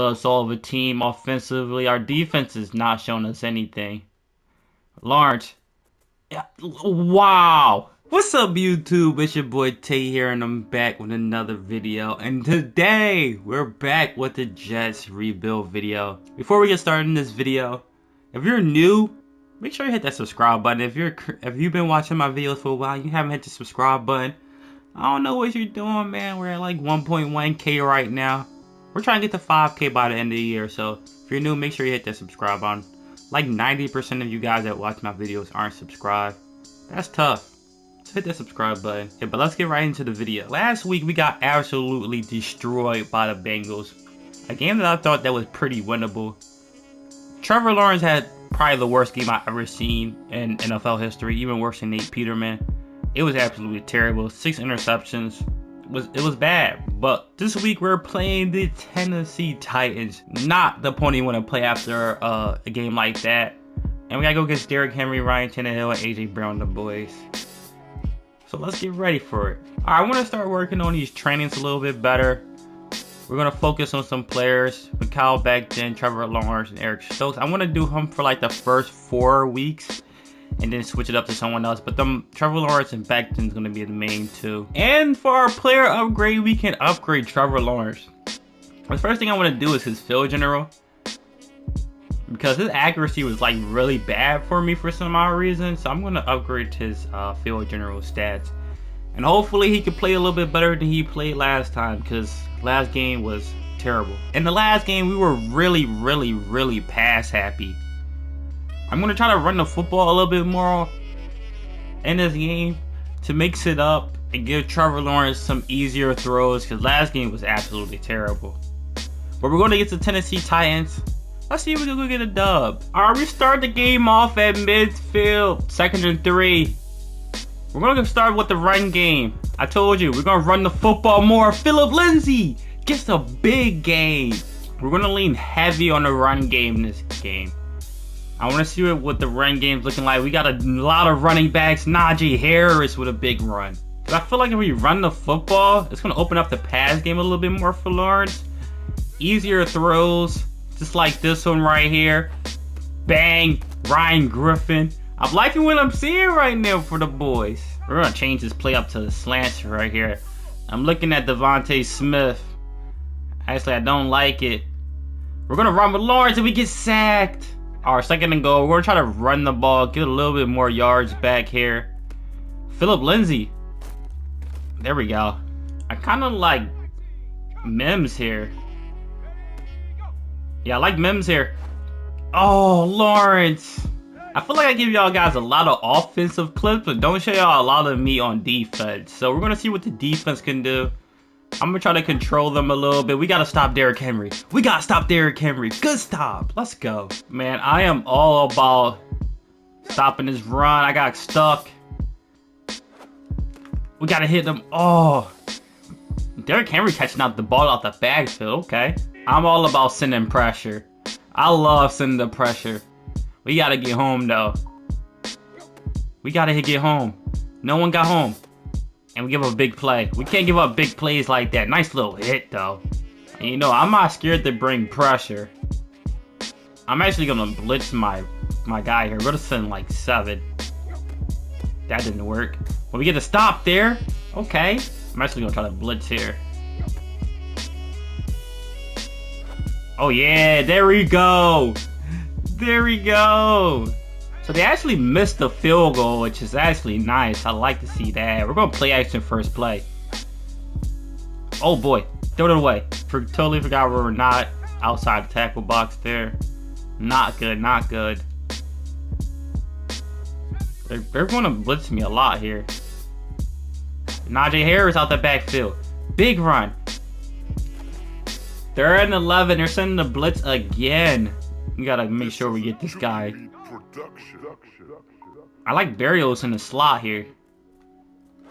but it's all of a team offensively. Our defense is not showing us anything. Lawrence. Yeah, wow. What's up YouTube? It's your boy Tay here and I'm back with another video. And today we're back with the Jets rebuild video. Before we get started in this video, if you're new, make sure you hit that subscribe button. If you're if you've been watching my videos for a while, you haven't hit the subscribe button. I don't know what you're doing, man. We're at like 1.1k right now. We're trying to get to 5k by the end of the year. So if you're new, make sure you hit that subscribe button. Like 90% of you guys that watch my videos aren't subscribed. That's tough So hit that subscribe button. Yeah, but let's get right into the video. Last week, we got absolutely destroyed by the Bengals. A game that I thought that was pretty winnable. Trevor Lawrence had probably the worst game I've ever seen in NFL history, even worse than Nate Peterman. It was absolutely terrible. Six interceptions. Was it was bad. But this week we're playing the Tennessee Titans. Not the point you want to play after uh, a game like that. And we gotta go against Derrick Henry, Ryan Tannehill, and AJ Brown, the boys. So let's get ready for it. I want to start working on these trainings a little bit better. We're to focus on some players. Mekhi Becton, Trevor Lawrence, and Eric Stokes. I want to do him for like the first four weeks and then switch it up to someone else. But them Trevor Lawrence and Becton is going to be the main two. And for our player upgrade, we can upgrade Trevor Lawrence. The first thing I want to do is his field general because his accuracy was like really bad for me for some odd reason. So I'm gonna upgrade his uh, field general stats, and hopefully he can play a little bit better than he played last time. Because last game was terrible. In the last game, we were really, really, really pass happy. I'm gonna try to run the football a little bit more in this game to mix it up and give Trevor Lawrence some easier throws. Because last game was absolutely terrible. But we're going to get to Tennessee Titans. Let's see if we can go get a dub. All right, we start the game off at midfield, second and three. We're gonna start with the run game. I told you, we're gonna run the football more. Philip Lindsay gets a big game. We're gonna lean heavy on the run game in this game. I wanna see what the run game's looking like. We got a lot of running backs. Najee Harris with a big run. Cause I feel like if we run the football, it's gonna open up the pass game a little bit more for Lawrence. Easier throws just like this one right here. Bang, Ryan Griffin. I'm liking what I'm seeing right now for the boys. We're gonna change this play up to the slants right here. I'm looking at DeVonta Smith. Actually, I don't like it. We're gonna run with Lawrence and we get sacked. Our second and goal. We're gonna try to run the ball, get a little bit more yards back here. Philip Lindsay. There we go. I kind of like Mims here. Yeah, I like Mims here. Oh, Lawrence. I feel like I give y'all guys a lot of offensive clips, but don't show y'all a lot of me on defense. So we're going to see what the defense can do. I'm to try to control them a little bit. We got to stop Derrick Henry. We got to stop Derrick Henry. Good stop. Let's go. Man, I am all about stopping this run. I got stuck. We got to hit them. Oh. Derrick Henry catching out the ball out the backfield. Okay. I'm all about sending pressure. I love sending the pressure. We gotta get home though. We gotta get home. No one got home. And we give up a big play. We can't give up big plays like that. Nice little hit though. And you know, I'm not scared to bring pressure. I'm actually gonna blitz my my guy here. We're gonna send like seven. That didn't work. But we get to stop there. Okay. I'm actually gonna try to blitz here. Oh yeah, there we go. There we go. So they actually missed the field goal, which is actually nice. I like to see that. We're going to play action first play. Oh boy, throw it away. For, totally forgot we were not outside the tackle box there. Not good, not good. They're, they're going to blitz me a lot here. Najee Harris out the backfield. Big run. Third and 11. They're sending the blitz again. We gotta make sure we get this guy. I like Berrios in the slot here.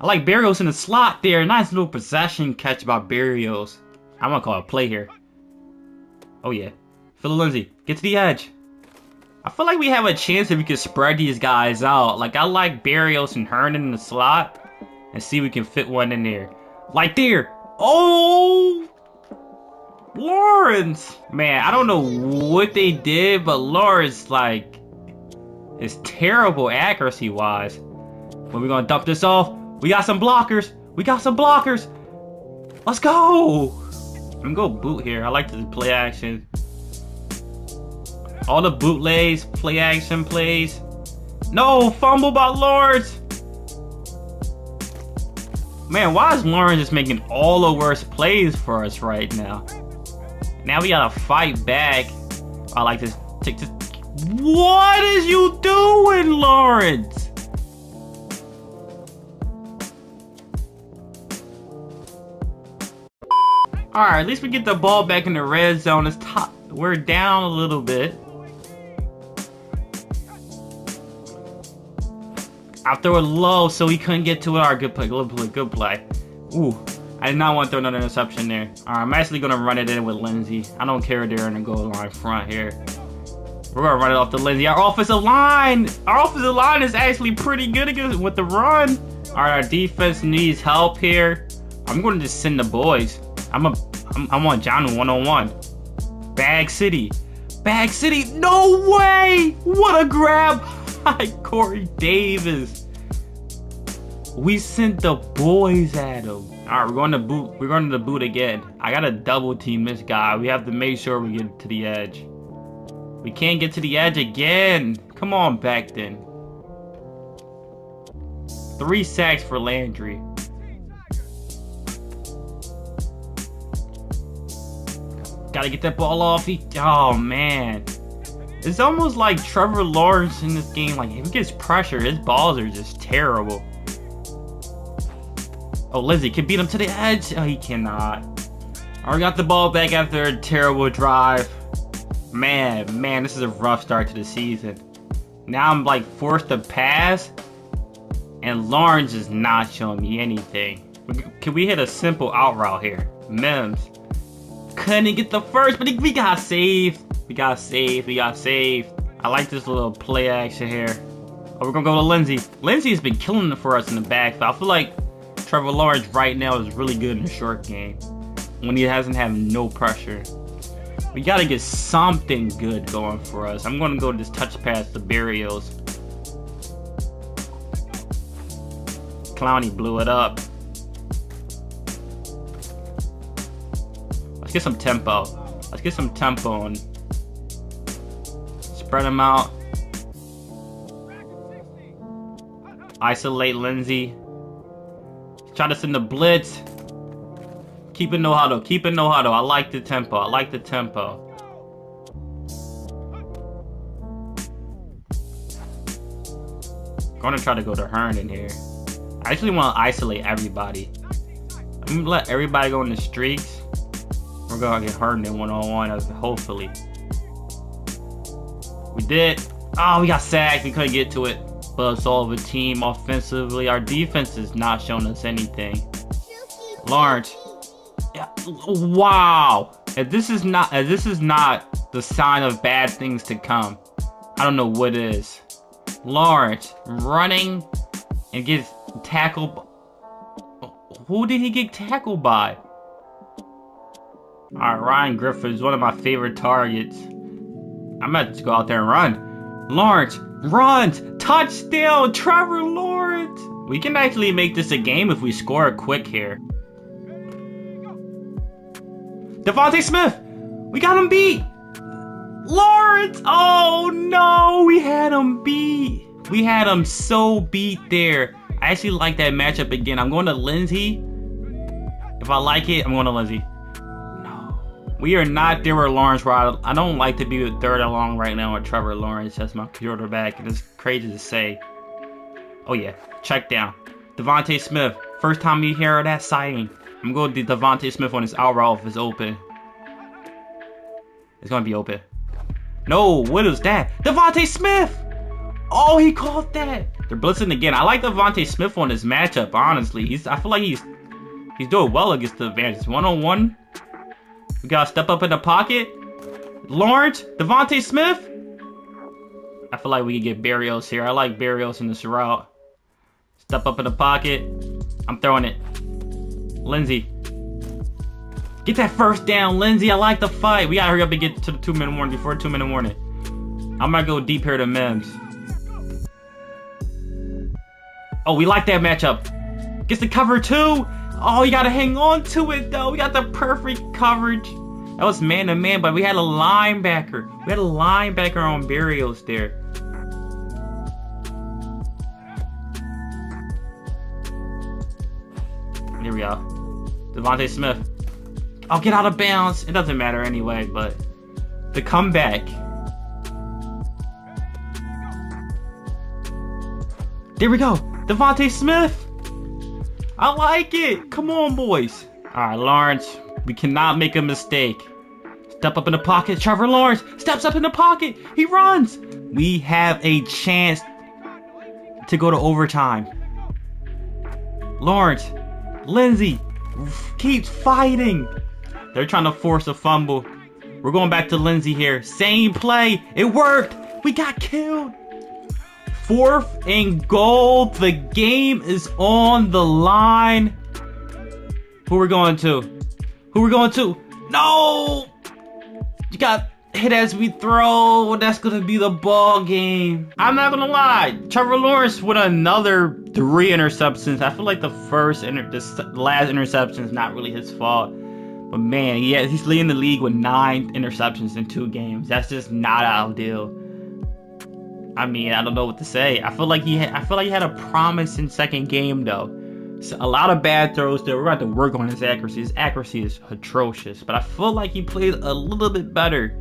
I like Berrios in the slot there. Nice little possession catch by Berrios. I'm gonna call a play here. Oh yeah. Phil Lindsay, get to the edge. I feel like we have a chance if we can spread these guys out. Like I like Berrios and Herndon in the slot. And see if we can fit one in there. Like there. Oh! Lawrence! Man, I don't know what they did, but Lawrence, like, is terrible accuracy-wise. When we gonna dump this off, we got some blockers. We got some blockers. Let's go. I'm gonna go boot here. I like to play action. All the bootlegs, play action plays. No, fumble by Lawrence. Man, why is Lawrence just making all the worst plays for us right now? Now we gotta fight back. I like this. Take this. What is you doing, Lawrence? Alright, at least we get the ball back in the red zone. It's top. We're down a little bit. I throw it low so he couldn't get to it. Alright, good play, good play, good play. Ooh, I did not want to throw another interception there. Alright, I'm actually going to run it in with Lindsay. I don't care they're in the goal line front here. We're to run it off the Lindsay. Our offensive line, our offensive line is actually pretty good against with the run. Alright, our defense needs help here. I'm going to just send the boys. I'm a I'm, on John one on one. Bag City. Bag City. No way! What a grab by Corey Davis. We sent the boys at him. Alright, we're going to boot. We're going to the boot again. I gotta double team this guy. We have to make sure we get to the edge. We can't get to the edge again. Come on back then. Three sacks for Landry. Gotta get that ball off. He, oh man. It's almost like Trevor Lawrence in this game. Like, if he gets pressure, his balls are just terrible. Oh, Lizzie can beat him to the edge. Oh, he cannot. I got the ball back after a terrible drive. Man, man, this is a rough start to the season. Now I'm like forced to pass. And Lawrence is not showing me anything. Can we hit a simple out route here? Mims couldn't get the first, but we got saved. We got saved. We got saved. I like this little play action here. Oh, we're gonna go to Lindsay. Lindsay's been killing it for us in the back. I feel like Trevor Lawrence right now is really good in the short game when he hasn't had no pressure. We gotta get something good going for us. I'm gonna go to this touch pass to Berrios. Clowney blew it up. Let's get some tempo. Let's get some tempo and spread them out. Isolate Lindsay. Try to send the blitz. Keep it no huddle. Keep it no huddle. I like the tempo. I like the tempo. Gonna try to go to Herndon here. I actually want to isolate everybody. I'm gonna let everybody go in the streaks. We're gonna get Herndon one on one, hopefully. We did. Oh, we got sacked. We couldn't get to it. But it's all of a team offensively. Our defense is not showing us anything. Lawrence. Wow. If this is not if this is not the sign of bad things to come, I don't know what is. Lawrence running and gets tackled. Who did he get tackled by? Alright, Ryan Griffin is one of my favorite targets. I'm about to go out there and run. Lawrence runs! Touchdown! Trevor Lawrence! We can actually make this a game if we score quick here. DeVonta Smith! We got him beat! Lawrence! Oh no! We had him beat! We had him so beat there. I actually like that matchup again. I'm going to Lindsay. If I like it, I'm going to Lindsay. No. We are not Trevor Lawrence where I, don't like to be third along right now with Trevor Lawrence That's my quarterback. It is crazy to say. Oh yeah, check down. DeVonta Smith. First time you hear that sighting. I'm going to DeVonta Smith on his out route if it's open. It's going to be open. No, what is that? DeVonta Smith! Oh, he caught that. They're blitzing again. I like DeVonta Smith on this matchup, honestly. He's I feel like he's he's doing well against the advantage. One on one, we gotta step up in the pocket. Lawrence, DeVonta Smith. I feel like we can get Berrios here. I like Berrios in this route. Step up in the pocket. I'm throwing it. Lindsay. Get that first down, Lindsay. I like the fight. We gotta hurry up and get to the two minute warning before two minute warning. I'm gonna go deep here to Mims. Oh, we like that matchup. Gets the cover too. Oh, you gotta hang on to it though. We got the perfect coverage. That was man to man, but we had a linebacker. We had a linebacker on Berrios there. DeVonta Smith. I'll get out of bounds. It doesn't matter anyway, but the comeback. There we go. DeVonta Smith. I like it. Come on, boys. All right, Lawrence. We cannot make a mistake. Step up in the pocket. Trevor Lawrence steps up in the pocket. He runs. We have a chance to go to overtime. Lawrence Lindsay keeps fighting. They're trying to force a fumble. We're going back to Lindsay here. Same play. It worked. We got killed. Fourth and goal. The game is on the line. Who we're going to? Who we're going to? No! You got hit as we throw. That's gonna be the ball game. I'm not gonna lie. Trevor Lawrence with another three interceptions. I feel like the first inter this last interception is not really his fault. But man, yeah, he's leading the league with nine interceptions in two games. That's just not ideal. I mean, I don't know what to say. I feel like he, I feel like he had a promising second game though. So a lot of bad throws there. We're going to work on his accuracy. His accuracy is atrocious, but I feel like he played a little bit better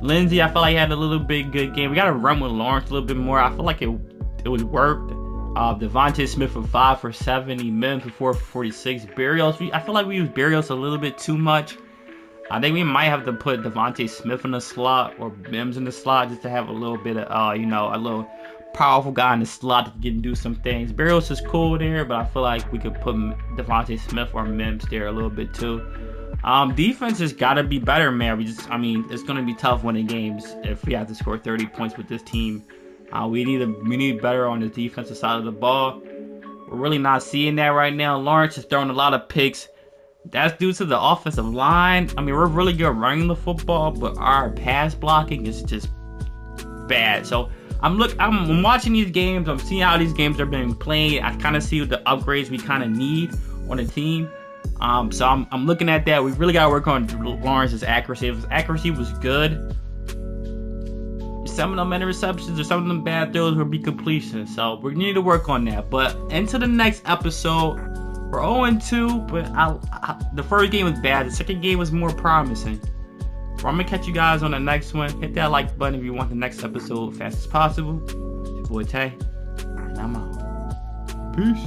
Lindsay, I feel like he had a little bit good game. We got to run with Lawrence a little bit more. I feel like it it was worked. Uh, DeVonta Smith for 5 for 70, Mims for 4 for 46. Berrios, we, I feel like we use Berrios a little bit too much. I think we might have to put DeVonta Smith in the slot or Mims in the slot just to have a little bit of, uh, you know, a little powerful guy in the slot that can do some things. Berrios is cool there, but I feel like we could put DeVonta Smith or Mims there a little bit too. Um, defense has got to be better, man. We just, I mean, it's going to be tough winning games if we have to score 30 points with this team. Uh, we need a, we need better on the defensive side of the ball. We're really not seeing that right now. Lawrence is throwing a lot of picks. That's due to the offensive line. I mean, we're really good running the football, but our pass blocking is just bad. So I'm look, I'm watching these games. I'm seeing how these games are being played. I kind of see the upgrades we kind of need on the team. Um, so I'm, I'm looking at that. We really got to work on Lawrence's accuracy. If his accuracy was good, some of them interceptions or some of them bad throws will be completions. So we need to work on that. But into the next episode, we're 0-2, but I, I, the first game was bad. The second game was more promising. So I'm gonna catch you guys on the next one. Hit that like button if you want the next episode fast as possible. It's your boy Tay, and I'm out. Peace.